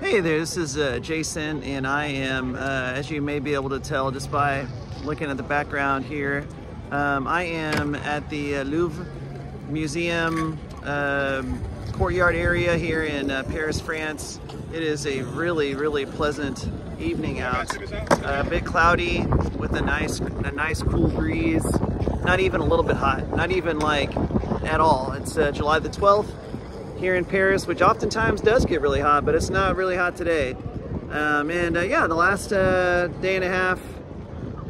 Hey there, this is uh, Jason, and I am, uh, as you may be able to tell just by looking at the background here, um, I am at the uh, Louvre Museum um, courtyard area here in uh, Paris, France. It is a really, really pleasant evening out. a bit cloudy with a nice, a nice cool breeze. Not even a little bit hot, not even like at all. It's uh, July the 12th here in Paris, which oftentimes does get really hot, but it's not really hot today. Um, and uh, yeah, the last uh, day and a half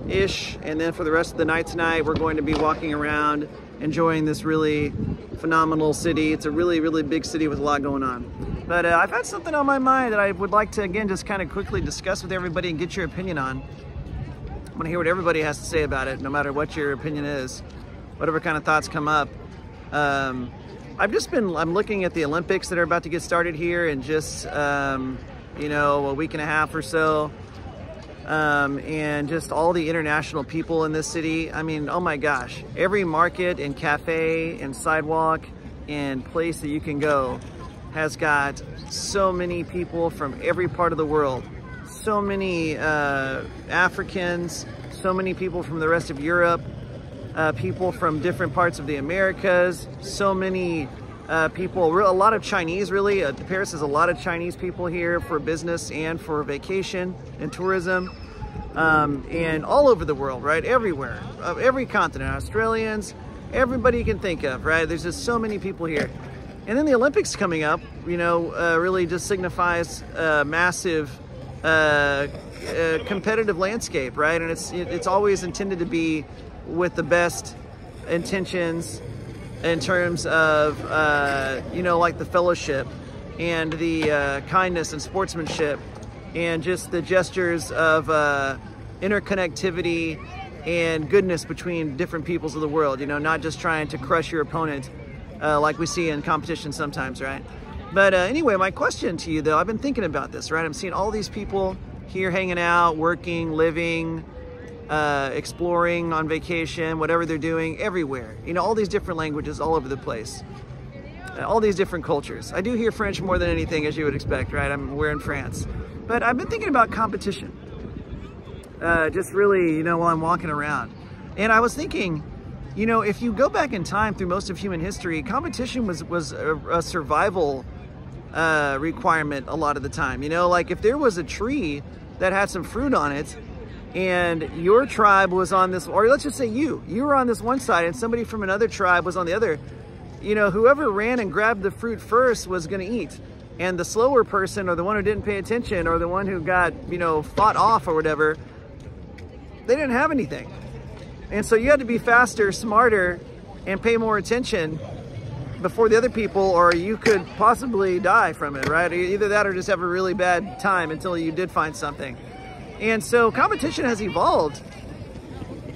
ish, and then for the rest of the night tonight, we're going to be walking around enjoying this really phenomenal city. It's a really, really big city with a lot going on. But uh, I've had something on my mind that I would like to, again, just kind of quickly discuss with everybody and get your opinion on. I want to hear what everybody has to say about it, no matter what your opinion is, whatever kind of thoughts come up. Um, I've just been, I'm looking at the Olympics that are about to get started here in just, um, you know, a week and a half or so. Um, and just all the international people in this city. I mean, oh my gosh, every market and cafe and sidewalk and place that you can go has got so many people from every part of the world. So many uh, Africans, so many people from the rest of Europe, uh, people from different parts of the Americas, so many uh, people, a lot of Chinese really. Uh, Paris has a lot of Chinese people here for business and for vacation and tourism. Um, and all over the world, right? Everywhere, of every continent, Australians, everybody you can think of, right? There's just so many people here. And then the Olympics coming up, you know, uh, really just signifies a massive uh, uh, competitive landscape, right? And it's it's always intended to be with the best intentions in terms of, uh, you know, like the fellowship and the uh, kindness and sportsmanship and just the gestures of uh, interconnectivity and goodness between different peoples of the world, you know, not just trying to crush your opponent uh, like we see in competition sometimes, right? But uh, anyway, my question to you though, I've been thinking about this, right? I'm seeing all these people here hanging out, working, living, uh, exploring on vacation, whatever they're doing, everywhere. You know, all these different languages all over the place. Uh, all these different cultures. I do hear French more than anything, as you would expect, right? I'm, we're in France. But I've been thinking about competition. Uh, just really, you know, while I'm walking around. And I was thinking, you know, if you go back in time through most of human history, competition was, was a, a survival uh, requirement a lot of the time. You know, like if there was a tree that had some fruit on it, and your tribe was on this, or let's just say you, you were on this one side and somebody from another tribe was on the other, you know, whoever ran and grabbed the fruit first was going to eat. And the slower person or the one who didn't pay attention or the one who got, you know, fought off or whatever, they didn't have anything. And so you had to be faster, smarter, and pay more attention before the other people or you could possibly die from it, right? Either that or just have a really bad time until you did find something. And so competition has evolved,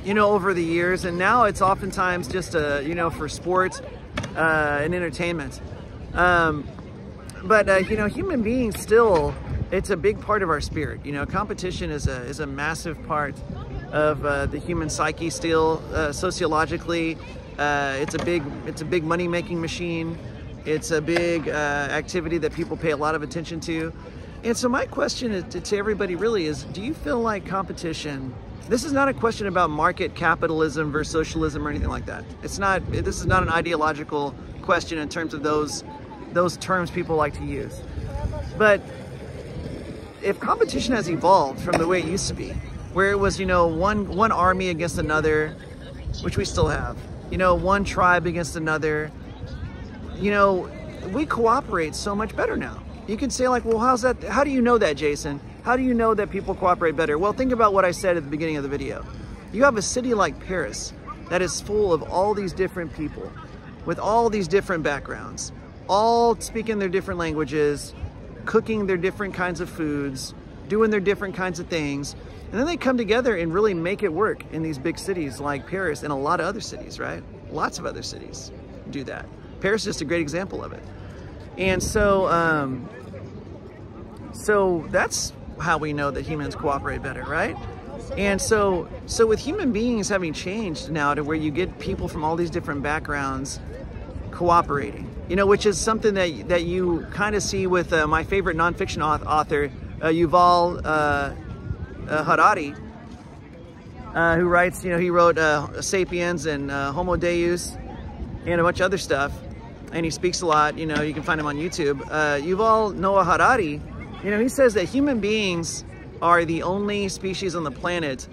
you know, over the years, and now it's oftentimes just a, you know, for sport uh, and entertainment. Um, but uh, you know, human beings still, it's a big part of our spirit. You know, competition is a is a massive part of uh, the human psyche. Still, uh, sociologically, uh, it's a big it's a big money making machine. It's a big uh, activity that people pay a lot of attention to. And so my question to, to everybody really is, do you feel like competition, this is not a question about market capitalism versus socialism or anything like that. It's not, this is not an ideological question in terms of those, those terms people like to use. But if competition has evolved from the way it used to be, where it was, you know, one, one army against another, which we still have, you know, one tribe against another, you know, we cooperate so much better now. You can say like, well, how's that? How do you know that, Jason? How do you know that people cooperate better? Well, think about what I said at the beginning of the video. You have a city like Paris that is full of all these different people with all these different backgrounds, all speaking their different languages, cooking their different kinds of foods, doing their different kinds of things. And then they come together and really make it work in these big cities like Paris and a lot of other cities, right? Lots of other cities do that. Paris is just a great example of it. And so, um, so that's how we know that humans cooperate better, right? And so, so with human beings having changed now to where you get people from all these different backgrounds cooperating. You know, which is something that that you kind of see with uh, my favorite nonfiction author, uh, Yuval uh, uh, Harari, uh, who writes. You know, he wrote *Sapiens* and *Homo Deus* and a bunch of other stuff, and he speaks a lot. You know, you can find him on YouTube. Yuval Noah Harari, you know, he says that human beings are the only species on the planet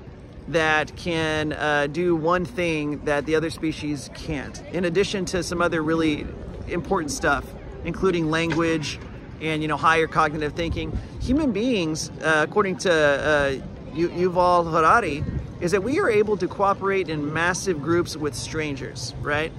that can uh, do one thing that the other species can't, in addition to some other really important stuff, including language and you know higher cognitive thinking. Human beings, uh, according to uh, Yuval Harari, is that we are able to cooperate in massive groups with strangers, right?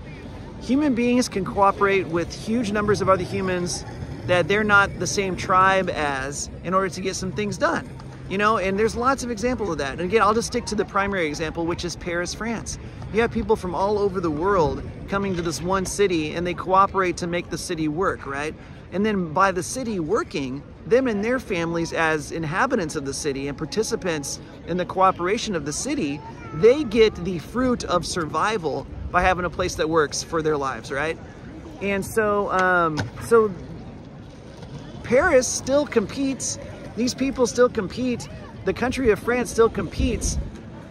Human beings can cooperate with huge numbers of other humans that they're not the same tribe as in order to get some things done you know, and there's lots of examples of that. And again, I'll just stick to the primary example, which is Paris, France. You have people from all over the world coming to this one city and they cooperate to make the city work, right? And then by the city working, them and their families as inhabitants of the city and participants in the cooperation of the city, they get the fruit of survival by having a place that works for their lives, right? And so, um, so Paris still competes these people still compete. The country of France still competes,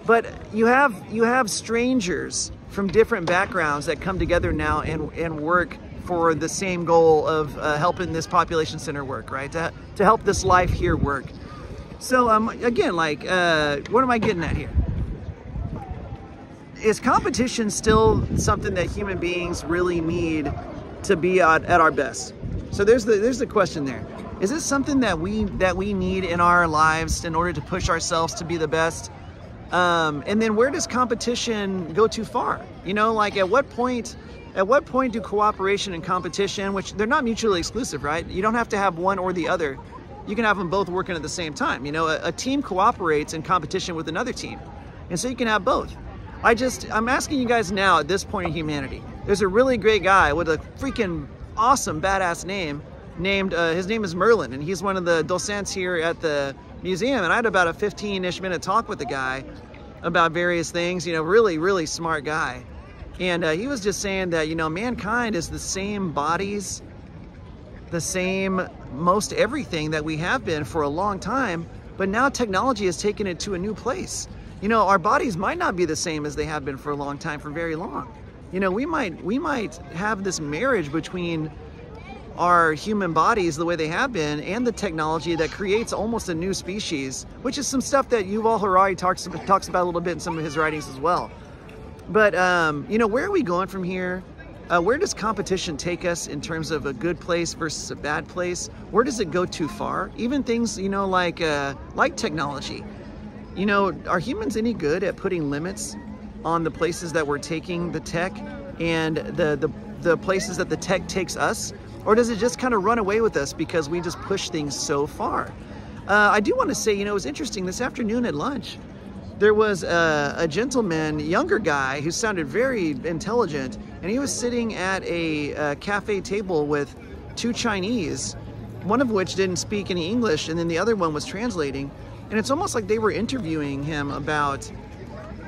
but you have you have strangers from different backgrounds that come together now and, and work for the same goal of uh, helping this population center work, right? To, to help this life here work. So um, again, like, uh, what am I getting at here? Is competition still something that human beings really need to be at, at our best? So there's the there's the question there. Is this something that we that we need in our lives in order to push ourselves to be the best? Um, and then where does competition go too far? You know, like at what point at what point do cooperation and competition, which they're not mutually exclusive, right? You don't have to have one or the other. You can have them both working at the same time. You know, a, a team cooperates in competition with another team. And so you can have both. I just, I'm asking you guys now at this point in humanity. There's a really great guy with a freaking awesome, badass name named, uh, his name is Merlin, and he's one of the docents here at the museum. And I had about a 15-ish minute talk with the guy about various things, you know, really, really smart guy. And uh, he was just saying that, you know, mankind is the same bodies, the same most everything that we have been for a long time, but now technology has taken it to a new place. You know, our bodies might not be the same as they have been for a long time, for very long. You know, we might we might have this marriage between our human bodies the way they have been and the technology that creates almost a new species, which is some stuff that Yuval Harari talks, talks about a little bit in some of his writings as well. But, um, you know, where are we going from here? Uh, where does competition take us in terms of a good place versus a bad place? Where does it go too far? Even things, you know, like, uh, like technology. You know, are humans any good at putting limits on the places that we're taking the tech and the, the, the places that the tech takes us? Or does it just kind of run away with us because we just push things so far? Uh, I do want to say, you know, it was interesting this afternoon at lunch. There was a, a, gentleman, younger guy, who sounded very intelligent, and he was sitting at a, a cafe table with two Chinese, one of which didn't speak any English, and then the other one was translating. And it's almost like they were interviewing him about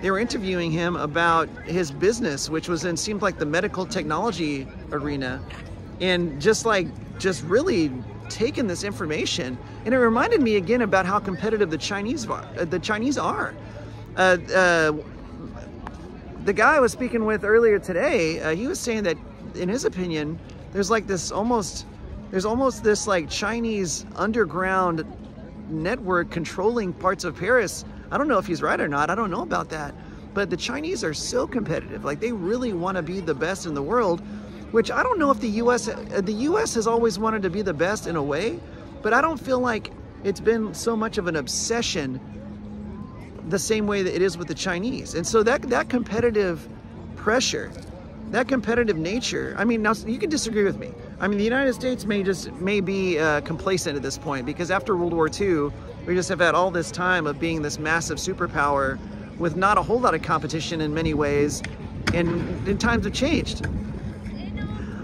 they were interviewing him about his business, which was in seemed like the medical technology arena and just like just really taking this information and it reminded me again about how competitive the Chinese are. Uh, the Chinese are. Uh, uh, the guy I was speaking with earlier today, uh, he was saying that in his opinion, there's like this almost, there's almost this like Chinese underground network controlling parts of Paris. I don't know if he's right or not. I don't know about that. But the Chinese are so competitive. Like they really want to be the best in the world which I don't know if the U.S. Uh, the U.S. has always wanted to be the best in a way, but I don't feel like it's been so much of an obsession the same way that it is with the Chinese. And so that that competitive pressure, that competitive nature. I mean, now you can disagree with me. I mean, the United States may just may be uh, complacent at this point because after World War II, we just have had all this time of being this massive superpower with not a whole lot of competition in many ways, and, and times have changed.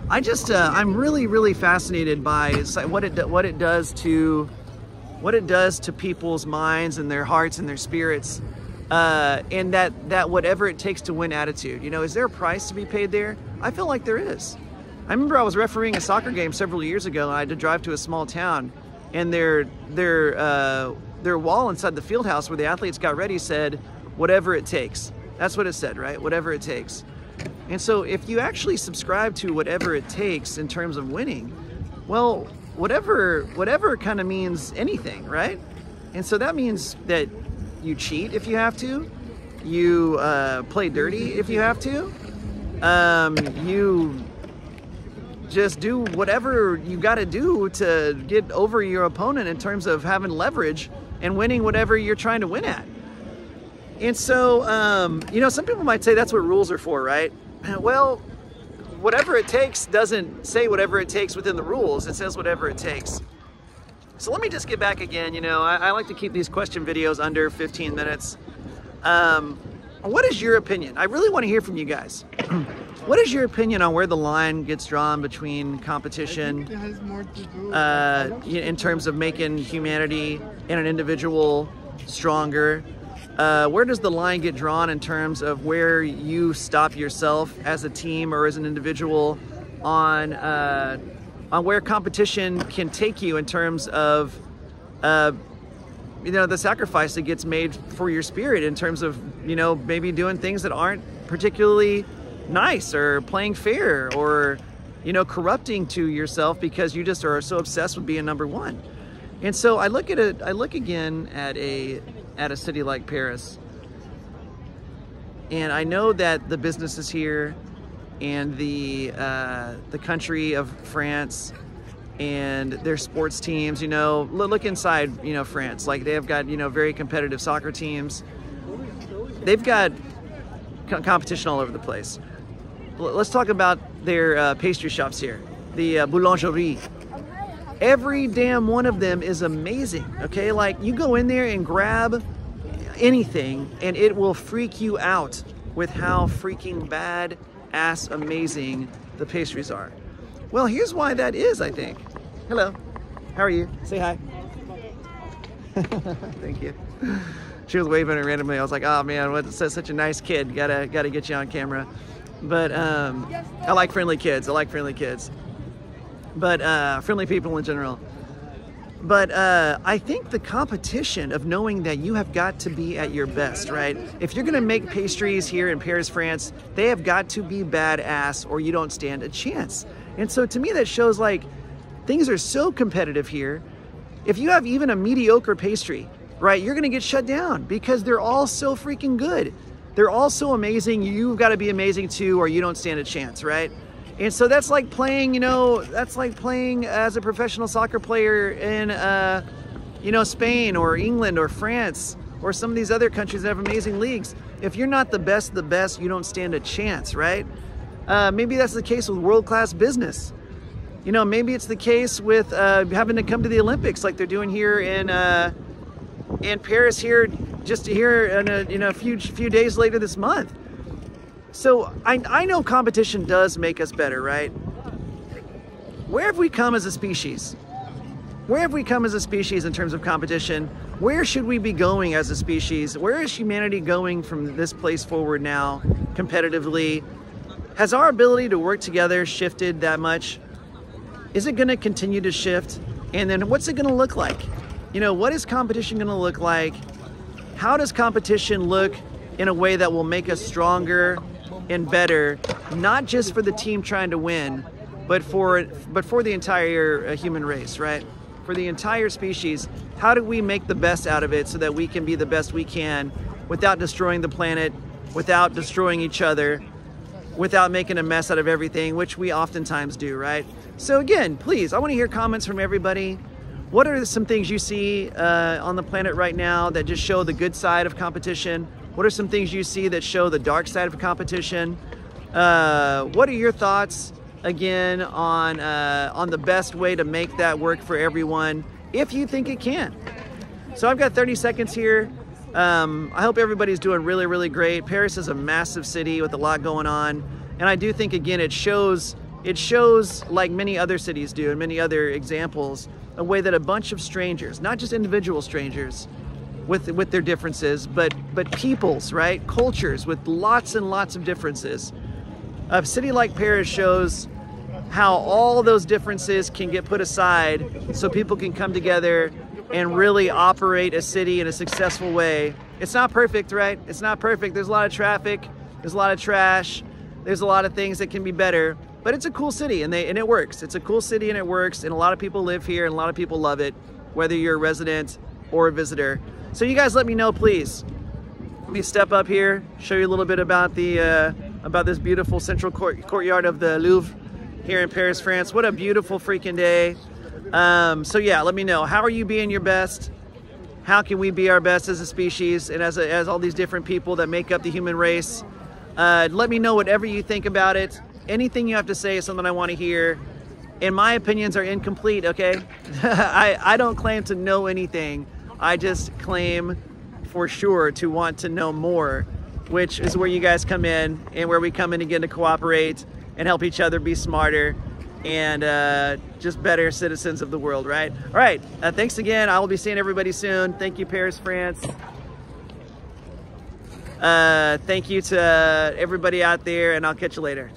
I just uh, I'm really really fascinated by what it what it does to what it does to people's minds and their hearts and their spirits, uh, and that that whatever it takes to win attitude. You know, is there a price to be paid there? I feel like there is. I remember I was refereeing a soccer game several years ago, and I had to drive to a small town, and their their uh, their wall inside the field house where the athletes got ready said, "Whatever it takes." That's what it said, right? Whatever it takes. And so, if you actually subscribe to whatever it takes in terms of winning, well, whatever whatever kind of means anything, right? And so that means that you cheat if you have to, you uh, play dirty if you have to, um, you just do whatever you got to do to get over your opponent in terms of having leverage and winning whatever you're trying to win at. And so, um, you know, some people might say that's what rules are for, right? Well, whatever it takes doesn't say whatever it takes within the rules. It says whatever it takes. So let me just get back again. You know, I, I like to keep these question videos under 15 minutes. Um, what is your opinion? I really want to hear from you guys. what is your opinion on where the line gets drawn between competition uh, in terms of making humanity and an individual stronger? Uh, where does the line get drawn in terms of where you stop yourself as a team or as an individual on uh, on where competition can take you in terms of uh, you know the sacrifice that gets made for your spirit in terms of you know maybe doing things that aren't particularly nice or playing fair or you know corrupting to yourself because you just are so obsessed with being number one and so i look at it i look again at a at a city like paris and i know that the businesses here and the uh, the country of france and their sports teams. You know, look inside, you know, France. Like they have got, you know, very competitive soccer teams. They've got competition all over the place. Let's talk about their uh, pastry shops here. The uh, boulangerie. Every damn one of them is amazing. Okay, like you go in there and grab anything, and it will freak you out with how freaking bad ass amazing the pastries are. Well, here's why that is, I think. Hello. How are you? Say hi. Thank you. She was waving at randomly. I was like, oh man, what such a nice kid. Gotta gotta get you on camera. But um, I like friendly kids. I like friendly kids. But uh, friendly people in general. But uh, I think the competition of knowing that you have got to be at your best, right? If you're gonna make pastries here in Paris, France, they have got to be badass or you don't stand a chance. And so to me, that shows like things are so competitive here. If you have even a mediocre pastry, right, you're gonna get shut down because they're all so freaking good. They're all so amazing. You've got to be amazing too, or you don't stand a chance, right? And so that's like playing, you know, that's like playing as a professional soccer player in, uh, you know, Spain or England or France or some of these other countries that have amazing leagues. If you're not the best the best, you don't stand a chance, right? Uh, maybe that's the case with world-class business. You know, maybe it's the case with uh, having to come to the Olympics like they're doing here in uh, in Paris here, just here in a, you know, a few few days later this month. So I, I know competition does make us better, right? Where have we come as a species? Where have we come as a species in terms of competition? Where should we be going as a species? Where is humanity going from this place forward now, competitively, has our ability to work together shifted that much? Is it going to continue to shift? And then what's it going to look like? You know, what is competition going to look like? How does competition look in a way that will make us stronger and better, not just for the team trying to win, but for but for the entire uh, human race, right? For the entire species, how do we make the best out of it so that we can be the best we can without destroying the planet, without destroying each other, without making a mess out of everything, which we oftentimes do, right? So again, please, I want to hear comments from everybody. What are some things you see uh, on the planet right now that just show the good side of competition? What are some things you see that show the dark side of competition? Uh, what are your thoughts again on uh, on the best way to make that work for everyone if you think it can? So I've got 30 seconds here. Um, I hope everybody's doing really, really great. Paris is a massive city with a lot going on. And I do think, again, it shows, it shows like many other cities do and many other examples, a way that a bunch of strangers, not just individual strangers with, with their differences, but, but peoples, right? Cultures with lots and lots of differences. A city like Paris shows how all those differences can get put aside so people can come together and really operate a city in a successful way. It's not perfect, right? It's not perfect. There's a lot of traffic, there's a lot of trash, there's a lot of things that can be better, but it's a cool city and they and it works. It's a cool city and it works and a lot of people live here and a lot of people love it, whether you're a resident or a visitor. So you guys let me know, please. Let me step up here, show you a little bit about the uh, about this beautiful central court, courtyard of the Louvre here in Paris, France. What a beautiful freaking day. Um, so yeah, let me know. How are you being your best? How can we be our best as a species and as, a, as all these different people that make up the human race? Uh, let me know whatever you think about it. Anything you have to say is something I want to hear. And my opinions are incomplete, okay? I, I don't claim to know anything. I just claim for sure to want to know more, which is where you guys come in and where we come in again to cooperate and help each other be smarter and uh, just better citizens of the world, right? All right, uh, thanks again. I will be seeing everybody soon. Thank you, Paris, France. Uh, thank you to everybody out there, and I'll catch you later.